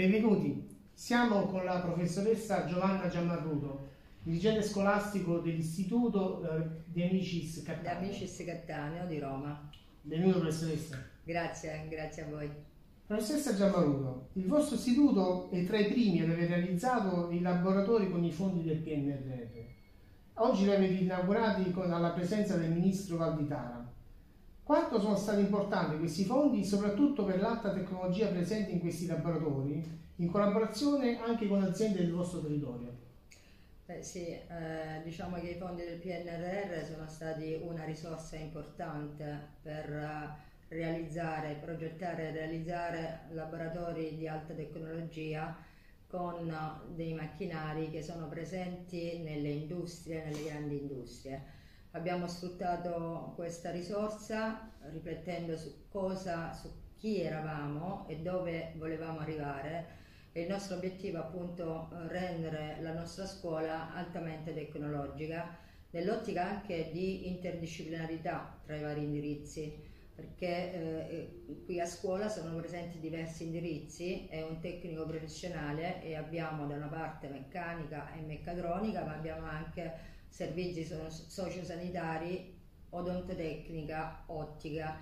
Benvenuti, siamo con la professoressa Giovanna Giammarruto, dirigente scolastico dell'Istituto eh, di Amicis Cattaneo. Di Amicis Cattaneo di Roma. Benvenuto professoressa. Grazie, grazie a voi. Professoressa Giammaruto, il vostro istituto è tra i primi ad aver realizzato i laboratori con i fondi del PNRR. Oggi li avete inaugurati con la presenza del ministro Valditara. Quanto sono stati importanti questi fondi, soprattutto per l'alta tecnologia presente in questi laboratori, in collaborazione anche con aziende del vostro territorio? Beh, sì, eh, diciamo che i fondi del PNRR sono stati una risorsa importante per eh, realizzare, progettare e realizzare laboratori di alta tecnologia con dei macchinari che sono presenti nelle industrie, nelle grandi industrie. Abbiamo sfruttato questa risorsa riflettendo su cosa, su chi eravamo e dove volevamo arrivare. E il nostro obiettivo è appunto rendere la nostra scuola altamente tecnologica nell'ottica anche di interdisciplinarità tra i vari indirizzi. Perché eh, qui a scuola sono presenti diversi indirizzi, è un tecnico professionale e abbiamo da una parte meccanica e meccatronica, ma abbiamo anche servizi sociosanitari, odontotecnica, ottica.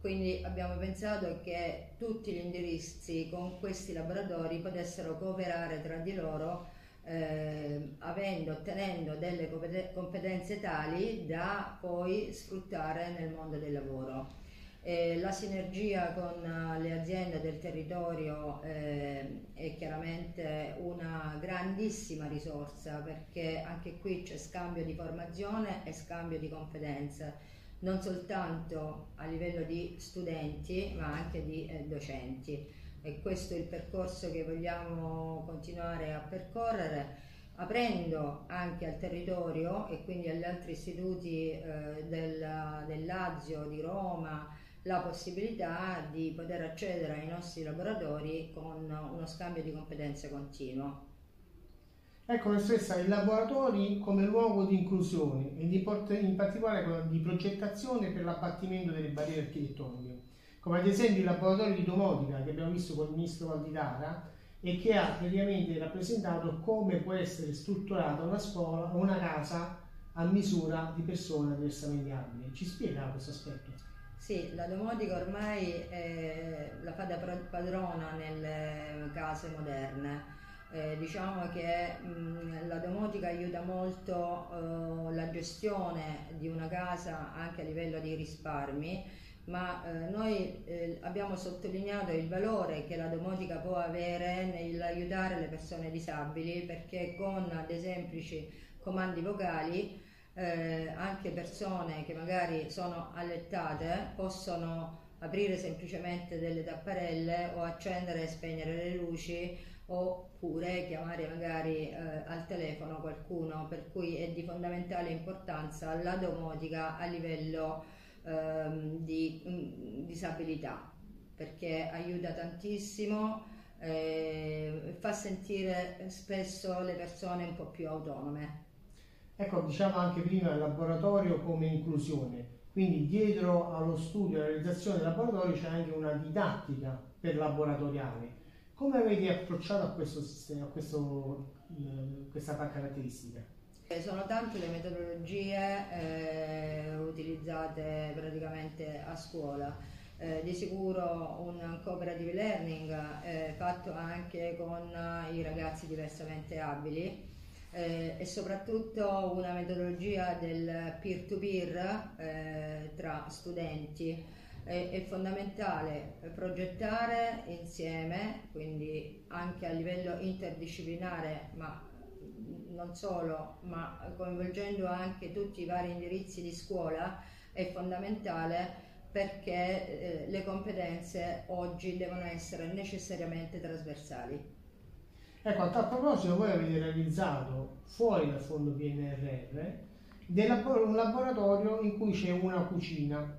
Quindi abbiamo pensato che tutti gli indirizzi con questi laboratori potessero cooperare tra di loro eh, avendo, ottenendo delle competenze tali da poi sfruttare nel mondo del lavoro. Eh, la sinergia con uh, le aziende del territorio eh, è chiaramente una grandissima risorsa perché anche qui c'è scambio di formazione e scambio di competenze, non soltanto a livello di studenti ma anche di eh, docenti. E questo è il percorso che vogliamo continuare a percorrere aprendo anche al territorio e quindi agli altri istituti eh, del, del Lazio, di Roma, la possibilità di poter accedere ai nostri laboratori con uno scambio di competenze continuo. Ecco, professoressa, i laboratori come luogo di inclusione e di, in particolare di progettazione per l'abbattimento delle barriere architettoniche, come ad esempio il laboratorio di domotica che abbiamo visto con il ministro Valditara e che ha praticamente rappresentato come può essere strutturata una scuola o una casa a misura di persone diversamente abili. Ci spiega questo aspetto? Sì, la domotica ormai eh, la fa da padrona nelle case moderne. Eh, diciamo che mh, la domotica aiuta molto eh, la gestione di una casa anche a livello di risparmi, ma eh, noi eh, abbiamo sottolineato il valore che la domotica può avere nell'aiutare le persone disabili perché con dei semplici comandi vocali eh, anche persone che magari sono allettate possono aprire semplicemente delle tapparelle o accendere e spegnere le luci oppure chiamare magari eh, al telefono qualcuno per cui è di fondamentale importanza la domotica a livello ehm, di mh, mm, disabilità perché aiuta tantissimo eh, fa sentire spesso le persone un po' più autonome Ecco, diciamo anche prima il laboratorio come inclusione, quindi dietro allo studio e alla realizzazione del laboratorio c'è anche una didattica per laboratoriale. Come avete approcciato a, questo a questo, eh, questa caratteristica? Eh, sono tante le metodologie eh, utilizzate praticamente a scuola. Eh, di sicuro un cooperative learning eh, fatto anche con i ragazzi diversamente abili eh, e soprattutto una metodologia del peer-to-peer eh, tra studenti. È, è fondamentale progettare insieme, quindi anche a livello interdisciplinare, ma non solo, ma coinvolgendo anche tutti i vari indirizzi di scuola, è fondamentale perché eh, le competenze oggi devono essere necessariamente trasversali. Ecco, a tal proposito voi avete realizzato fuori dal fondo PNRR un laboratorio in cui c'è una cucina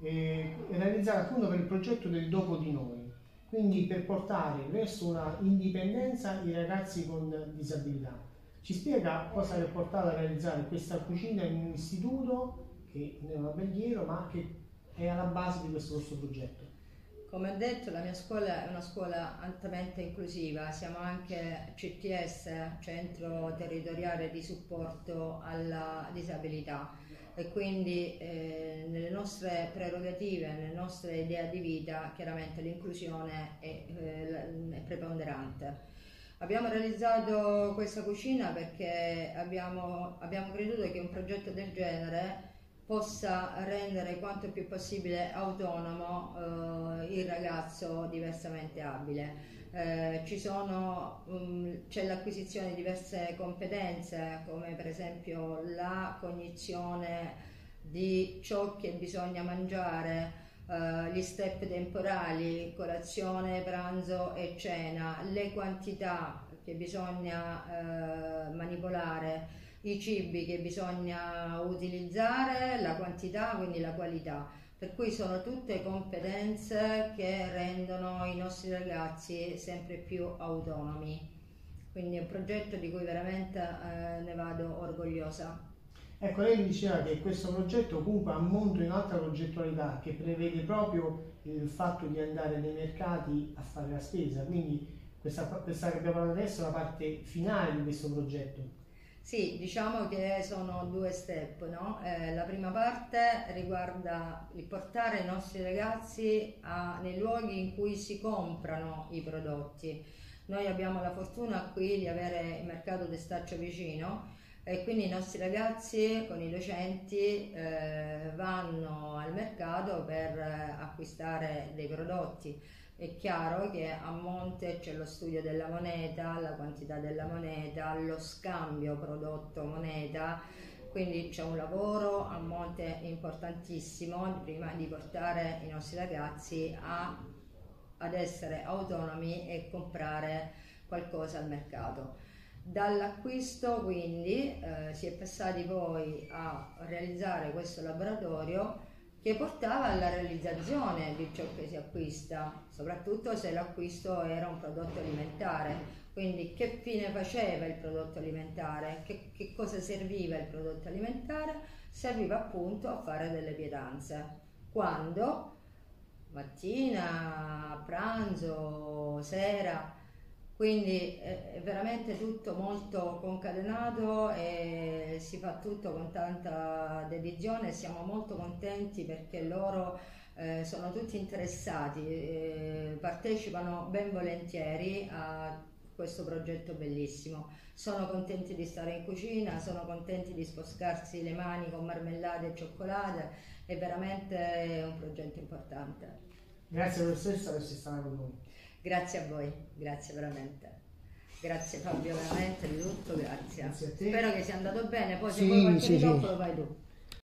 eh, realizzata appunto per il progetto del dopo di noi, quindi per portare verso una indipendenza i ragazzi con disabilità. Ci spiega cosa vi ha portato a realizzare questa cucina in un istituto che è un alberghiero ma che è alla base di questo vostro progetto? Come ho detto, la mia scuola è una scuola altamente inclusiva, siamo anche CTS, Centro Territoriale di Supporto alla Disabilità e quindi eh, nelle nostre prerogative, nelle nostre idee di vita, chiaramente l'inclusione è, eh, è preponderante. Abbiamo realizzato questa cucina perché abbiamo, abbiamo creduto che un progetto del genere possa rendere quanto più possibile autonomo eh, il ragazzo diversamente abile. Eh, um, c'è l'acquisizione di diverse competenze come per esempio la cognizione di ciò che bisogna mangiare, eh, gli step temporali, colazione, pranzo e cena, le quantità che bisogna eh, manipolare i cibi che bisogna utilizzare, la quantità, quindi la qualità. Per cui sono tutte competenze che rendono i nostri ragazzi sempre più autonomi. Quindi è un progetto di cui veramente eh, ne vado orgogliosa. Ecco, lei mi diceva che questo progetto comunque in alta progettualità che prevede proprio il fatto di andare nei mercati a fare la spesa, quindi questa, questa che abbiamo parlato adesso è la parte finale di questo progetto. Sì, diciamo che sono due step, no? eh, la prima parte riguarda il portare i nostri ragazzi a, nei luoghi in cui si comprano i prodotti. Noi abbiamo la fortuna qui di avere il mercato d'estaccio vicino e quindi i nostri ragazzi con i docenti eh, vanno al mercato per eh, acquistare dei prodotti è chiaro che a monte c'è lo studio della moneta, la quantità della moneta, lo scambio prodotto-moneta, quindi c'è un lavoro a monte importantissimo prima di portare i nostri ragazzi a, ad essere autonomi e comprare qualcosa al mercato. Dall'acquisto quindi eh, si è passati poi a realizzare questo laboratorio che portava alla realizzazione di ciò che si acquista, soprattutto se l'acquisto era un prodotto alimentare. Quindi che fine faceva il prodotto alimentare? Che, che cosa serviva il prodotto alimentare? Serviva appunto a fare delle pietanze. Quando? Mattina, pranzo, sera, quindi è veramente tutto molto concatenato e si fa tutto con tanta dedizione siamo molto contenti perché loro eh, sono tutti interessati, eh, partecipano ben volentieri a questo progetto bellissimo. Sono contenti di stare in cucina, sono contenti di sposcarsi le mani con marmellate e cioccolate, è veramente un progetto importante. Grazie professoressa per essere stata con noi. Grazie a voi, grazie veramente. Grazie Fabio, veramente di tutto, grazie. grazie Spero che sia andato bene, poi se sì, vuoi qualche sì, sì. lo fai tu.